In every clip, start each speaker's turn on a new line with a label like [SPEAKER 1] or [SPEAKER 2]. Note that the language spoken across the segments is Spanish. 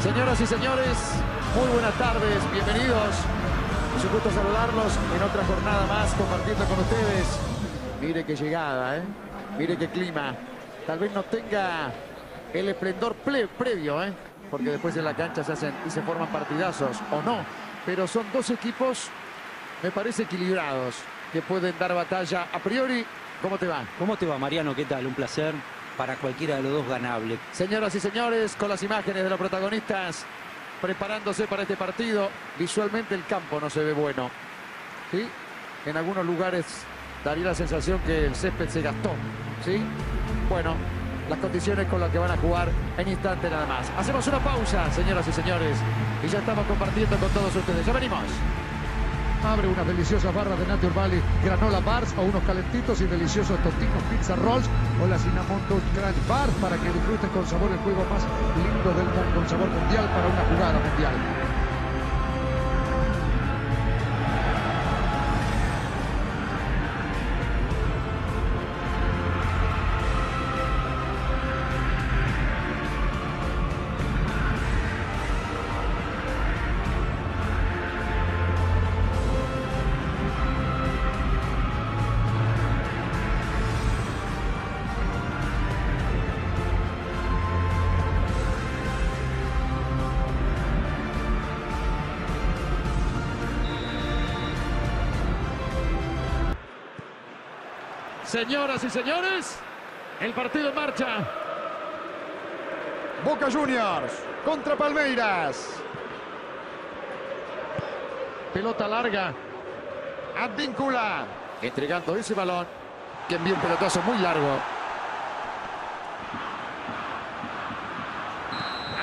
[SPEAKER 1] Señoras y señores, muy buenas tardes, bienvenidos. Es un gusto saludarlos en otra jornada más compartiendo con ustedes. Mire qué llegada, ¿eh? Mire qué clima. Tal vez no tenga el esplendor previo, ¿eh? Porque después en la cancha se hacen y se forman partidazos, o no. Pero son dos equipos, me parece, equilibrados, que pueden dar batalla a priori. ¿Cómo te va?
[SPEAKER 2] ¿Cómo te va, Mariano? ¿Qué tal? Un placer para cualquiera de los dos ganable.
[SPEAKER 1] Señoras y señores, con las imágenes de los protagonistas preparándose para este partido. Visualmente el campo no se ve bueno. ¿sí? En algunos lugares daría la sensación que el césped se gastó. ¿sí? Bueno, las condiciones con las que van a jugar en instante nada más. Hacemos una pausa, señoras y señores, y ya estamos compartiendo con todos ustedes. Ya venimos.
[SPEAKER 3] Abre unas deliciosas barras de Nati Urbali Granola Bars o unos calentitos y deliciosos tostitos Pizza Rolls o la Cinnamon Toast Crunch Bars para que disfruten con sabor el juego más lindo del mundo, con sabor mundial para una jugada mundial.
[SPEAKER 1] Señoras y señores, el partido en marcha.
[SPEAKER 3] Boca Juniors contra Palmeiras.
[SPEAKER 1] Pelota larga. Advíncula. Entregando ese balón. Que envía un pelotazo muy largo.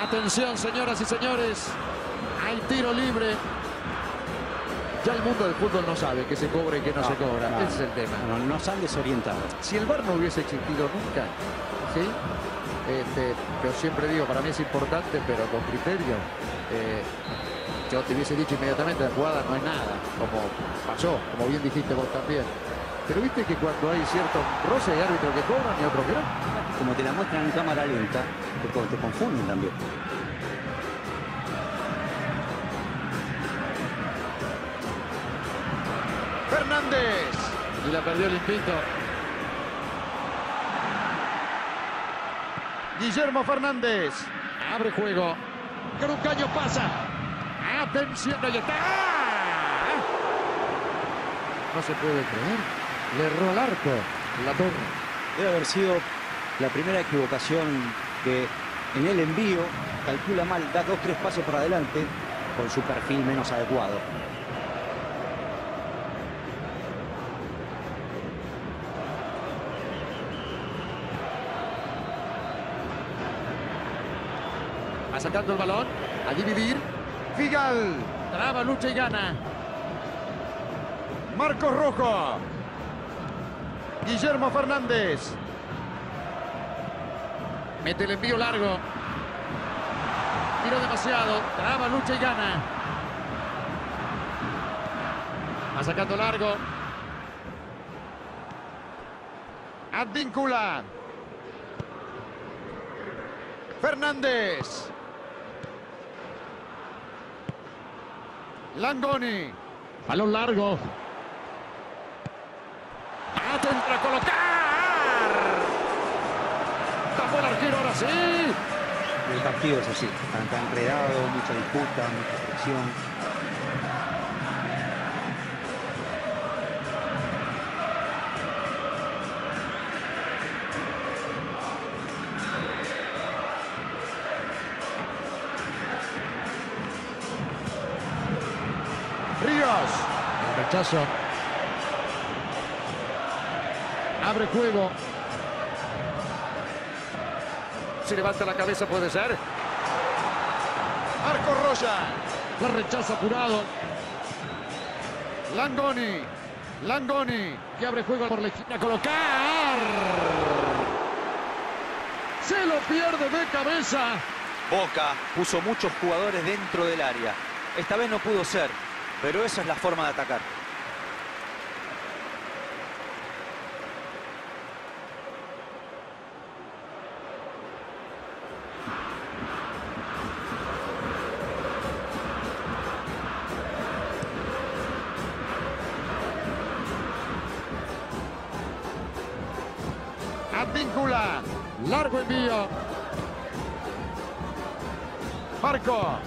[SPEAKER 1] Atención, señoras y señores. Hay tiro libre. Ya el mundo del fútbol no sabe que se cobra y que no, se cobra. Ese es el tema.
[SPEAKER 2] No, nos han desorientado.
[SPEAKER 1] Si el VAR no hubiese existido nunca, ¿sí? Este, pero siempre digo, para mí es importante, pero con criterio. Eh, yo te hubiese dicho inmediatamente, la jugada no hay nada, como pasó, como bien dijiste vos también. Pero viste que cuando hay cierto roce hay árbitro que cobran y otro que no.
[SPEAKER 2] Como te la muestran en cámara lenta, te, te confunden también.
[SPEAKER 1] La perdió el Limpito.
[SPEAKER 3] Guillermo Fernández.
[SPEAKER 1] Abre juego. Carucaño pasa. Atención, ahí está. No se puede creer. Le erró el arco. La torre.
[SPEAKER 2] Debe haber sido la primera equivocación que en el envío calcula mal, da dos, tres pasos para adelante con su perfil menos adecuado.
[SPEAKER 1] Va sacando el balón. A dividir.
[SPEAKER 3] Figal.
[SPEAKER 1] Traba, lucha y gana.
[SPEAKER 3] Marcos Rojo. Guillermo Fernández.
[SPEAKER 1] Mete el envío largo. Tiro demasiado. Traba, lucha y gana. Va sacando largo.
[SPEAKER 3] Advíncula. Fernández. Langoni.
[SPEAKER 1] Balón largo. Atenta a colocar. Tapó el arquero ahora sí.
[SPEAKER 2] El partido es así, está enredado, mucha disputa, mucha presión.
[SPEAKER 1] Abre juego. Si levanta la cabeza puede ser.
[SPEAKER 3] Marco Roya.
[SPEAKER 1] La rechaza apurado.
[SPEAKER 3] Langoni. Langoni.
[SPEAKER 1] Que abre juego por la esquina. Colocar. Se lo pierde de cabeza.
[SPEAKER 4] Boca puso muchos jugadores dentro del área. Esta vez no pudo ser, pero esa es la forma de atacar.
[SPEAKER 1] Advíncula. Largo envío. Marco.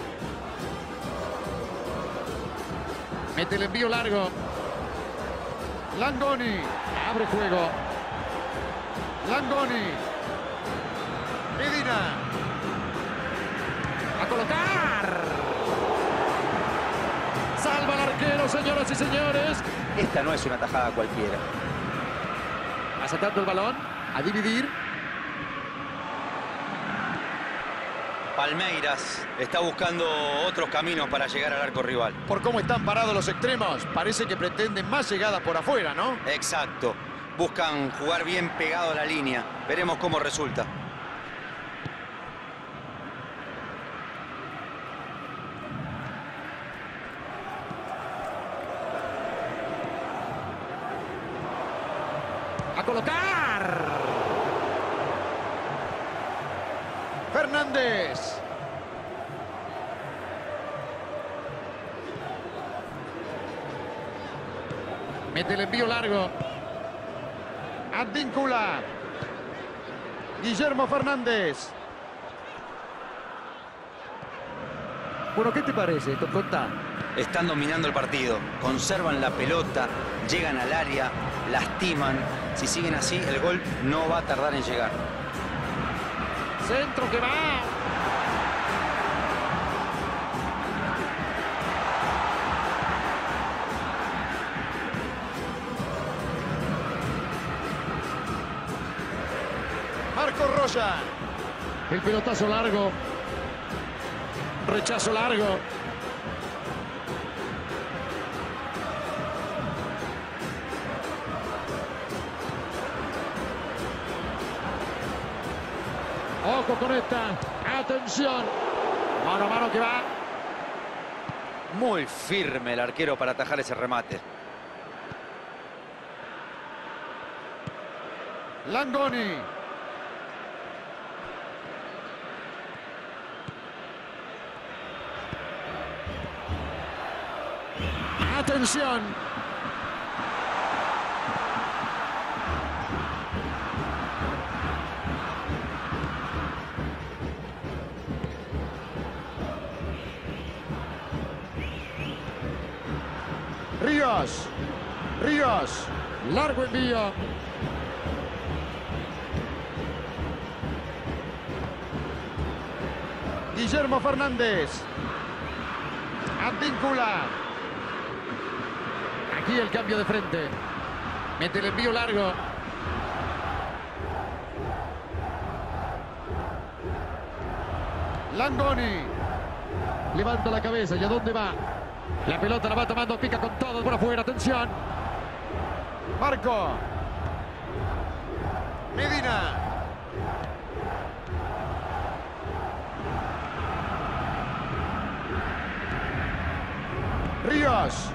[SPEAKER 1] Mete el envío largo. Langoni. Abre juego. Langoni. Medina. A colocar. Salva al arquero, señoras y señores.
[SPEAKER 4] Esta no es una tajada cualquiera.
[SPEAKER 1] Aceptando el balón. A dividir.
[SPEAKER 4] Palmeiras está buscando otros caminos para llegar al arco rival.
[SPEAKER 1] Por cómo están parados los extremos, parece que pretenden más llegadas por afuera, ¿no?
[SPEAKER 4] Exacto. Buscan jugar bien pegado a la línea. Veremos cómo resulta.
[SPEAKER 1] A colocar. Fernández. Mete el envío largo. Advíncula. Guillermo Fernández. Bueno, ¿qué te parece? Contá.
[SPEAKER 4] Están dominando el partido, conservan la pelota, llegan al área, lastiman. Si siguen así, el gol no va a tardar en llegar.
[SPEAKER 1] Centro que va. Marco Roya. El pelotazo largo. Rechazo largo. Ojo con esta. Atención. Mano a mano que va.
[SPEAKER 4] Muy firme el arquero para atajar ese remate.
[SPEAKER 1] Langoni. Atención. Ríos. Ríos. Largo envío. Guillermo Fernández. Advíncula. Aquí el cambio de frente. Mete el envío largo. Langoni. Levanta la cabeza. ¿Y a dónde va? La pelota la va tomando, pica con todo por afuera. Atención. Marco. Medina. Ríos.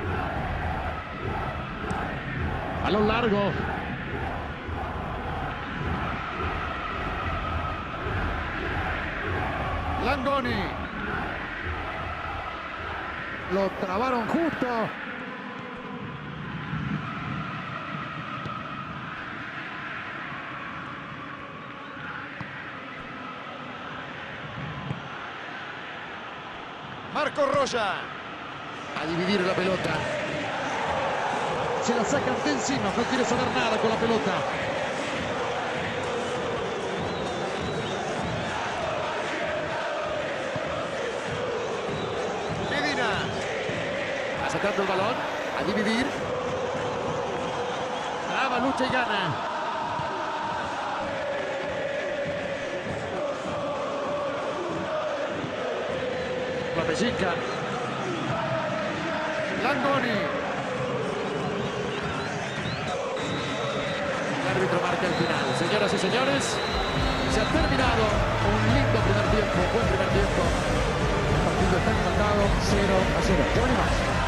[SPEAKER 1] Balón largo. Langoni. Lo trabaron justo. Marco Roya. A dividir la pelota. Se la sacan de encima, no quiere saber nada con la pelota. El balón. A dividir. Traba, lucha y gana. La pellizca. Langoni. El árbitro marca el final. Señoras y señores, se ha terminado un lindo primer tiempo, buen primer tiempo. El partido está empatado 0 a 0. ¿Qué más?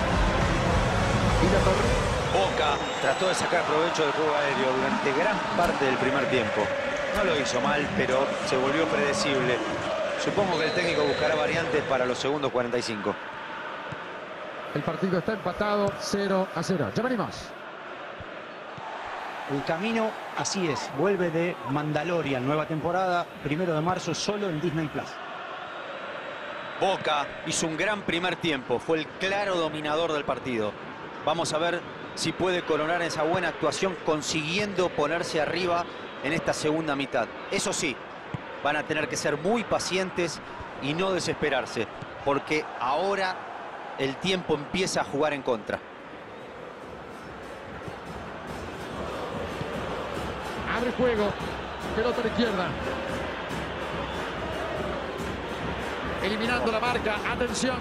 [SPEAKER 4] Boca trató de sacar provecho del juego aéreo durante gran parte del primer tiempo. No lo hizo mal, pero se volvió predecible. Supongo que el técnico buscará variantes para los segundos 45.
[SPEAKER 3] El partido está empatado 0 a 0. Ya venimos.
[SPEAKER 5] El camino así es, vuelve de Mandalorian, nueva temporada, primero de marzo, solo en Disney Plus.
[SPEAKER 4] Boca hizo un gran primer tiempo, fue el claro dominador del partido. Vamos a ver si puede coronar esa buena actuación consiguiendo ponerse arriba en esta segunda mitad. Eso sí, van a tener que ser muy pacientes y no desesperarse, porque ahora el tiempo empieza a jugar en contra.
[SPEAKER 1] Abre juego. Pelota a la izquierda. Eliminando la marca. Atención.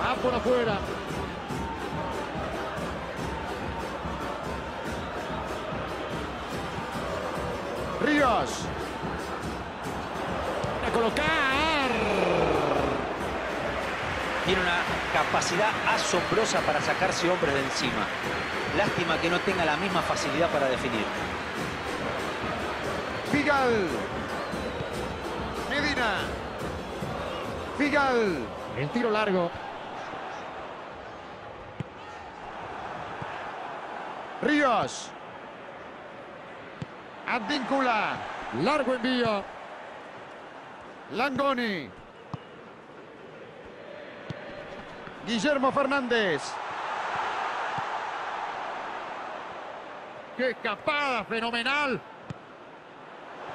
[SPEAKER 1] Va por afuera.
[SPEAKER 3] Ríos. A colocar.
[SPEAKER 4] Tiene una capacidad asombrosa para sacarse hombres de encima. Lástima que no tenga la misma facilidad para definir.
[SPEAKER 3] Figal. Medina. Figal.
[SPEAKER 1] El tiro largo.
[SPEAKER 3] Ríos. Advíncula.
[SPEAKER 1] Largo envío.
[SPEAKER 3] Langoni. Guillermo Fernández.
[SPEAKER 1] ¡Qué escapada! ¡Fenomenal!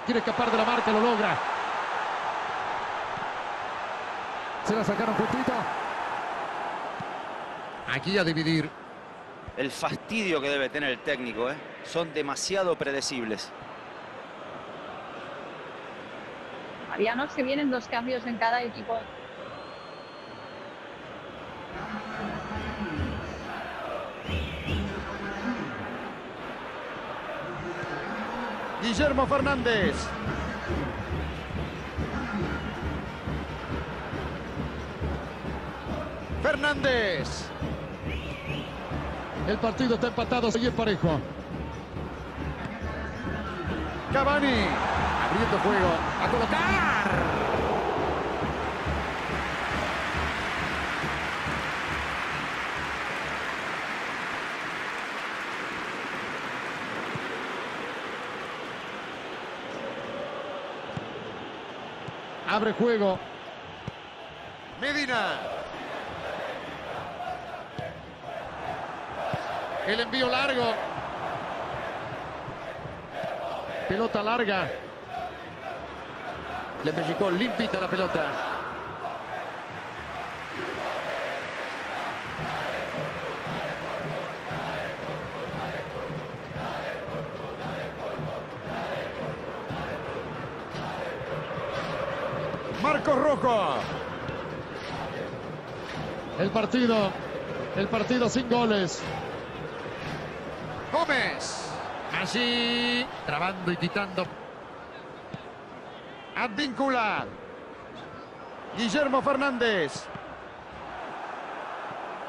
[SPEAKER 1] Quiere escapar de la marca, lo logra. Se la sacaron justito. Aquí a dividir.
[SPEAKER 4] El fastidio que debe tener el técnico, ¿eh? Son demasiado predecibles.
[SPEAKER 6] Marianos que vienen dos cambios en cada equipo.
[SPEAKER 3] Guillermo Fernández. Fernández.
[SPEAKER 1] El partido está empatado, sigue parejo.
[SPEAKER 3] Cavani. Juego. A colocar.
[SPEAKER 1] Abre juego.
[SPEAKER 3] Medina.
[SPEAKER 1] El envío largo. Pelota larga. Le pellizcó limpita la pelota.
[SPEAKER 3] Marcos Rojo.
[SPEAKER 1] El partido. El partido sin goles.
[SPEAKER 3] Gómez.
[SPEAKER 1] Allí. Trabando y quitando.
[SPEAKER 3] Advíncula. Guillermo Fernández.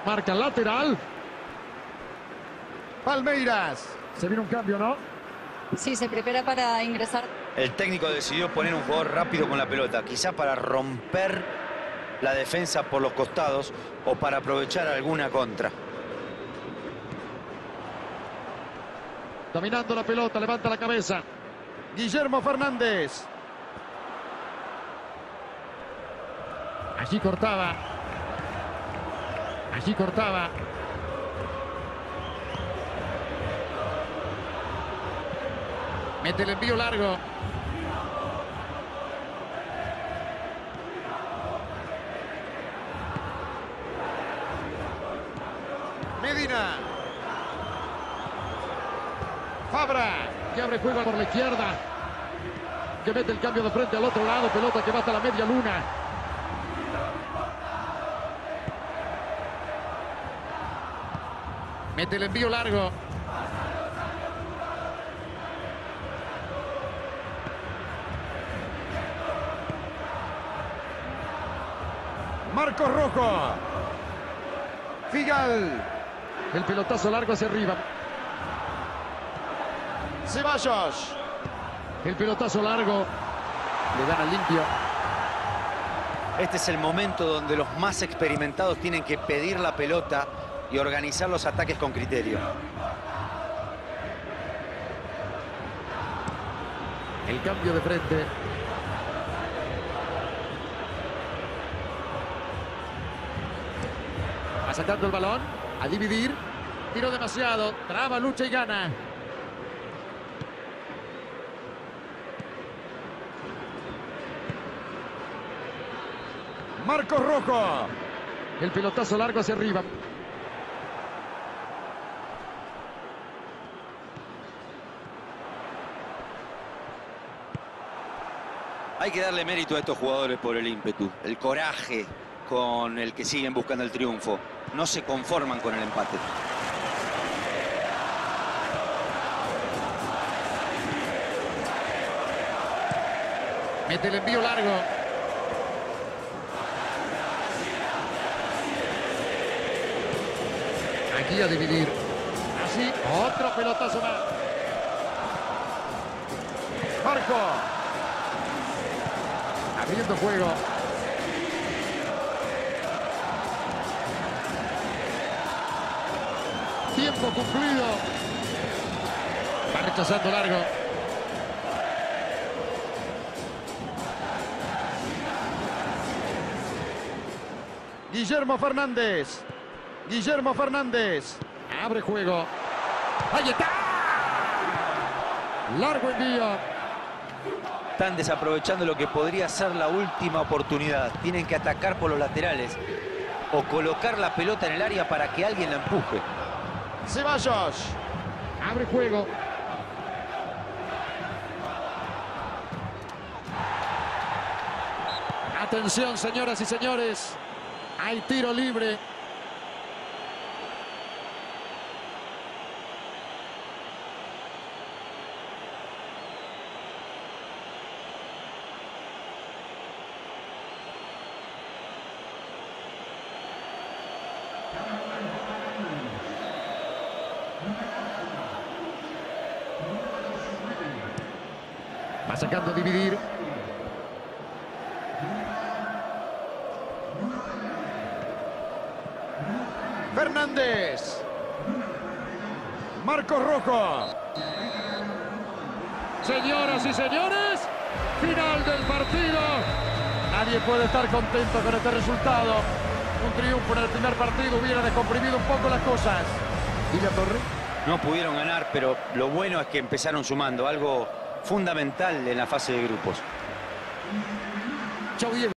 [SPEAKER 1] Marca lateral.
[SPEAKER 3] Palmeiras.
[SPEAKER 1] Se viene un cambio, ¿no?
[SPEAKER 6] Sí, se prepara para ingresar.
[SPEAKER 4] El técnico decidió poner un jugador rápido con la pelota, quizá para romper la defensa por los costados o para aprovechar alguna contra.
[SPEAKER 1] Dominando la pelota, levanta la cabeza.
[SPEAKER 3] Guillermo Fernández.
[SPEAKER 1] Allí cortaba. Allí cortaba. Mete el envío largo.
[SPEAKER 3] Medina. Fabra.
[SPEAKER 1] Que abre juego por la izquierda. Que mete el cambio de frente al otro lado. Pelota que va hasta la media luna. Mete el envío largo.
[SPEAKER 3] Marcos Rojo. Figal.
[SPEAKER 1] El pelotazo largo hacia arriba.
[SPEAKER 3] Ceballos.
[SPEAKER 1] El pelotazo largo. Le gana limpio.
[SPEAKER 4] Este es el momento donde los más experimentados tienen que pedir la pelota y organizar los ataques con criterio.
[SPEAKER 1] El cambio de frente. Va sacando el balón. A dividir. Tiro demasiado. Traba, lucha y gana.
[SPEAKER 3] Marcos Rojo. El pelotazo largo hacia arriba.
[SPEAKER 4] Hay que darle mérito a estos jugadores por el ímpetu, el coraje con el que siguen buscando el triunfo. No se conforman con el empate.
[SPEAKER 1] Mete el envío largo. Aquí a dividir. Así, otro pelotazo más. Marco. Abriendo juego. Tiempo cumplido. Va rechazando largo. Guillermo Fernández. Guillermo Fernández. Abre juego. Ahí está. Largo envío.
[SPEAKER 4] Están desaprovechando lo que podría ser la última oportunidad. Tienen que atacar por los laterales o colocar la pelota en el área para que alguien la empuje.
[SPEAKER 1] Ceballos. Abre juego. Atención, señoras y señores. Hay tiro libre. Va sacando a dividir. Fernández. Marcos Rojo. Señoras y señores, final del partido. Nadie puede estar contento con este resultado. Un triunfo en el primer partido hubiera descomprimido un poco las cosas. ¿Y la torre?
[SPEAKER 4] No pudieron ganar, pero lo bueno es que empezaron sumando algo fundamental en la fase de grupos.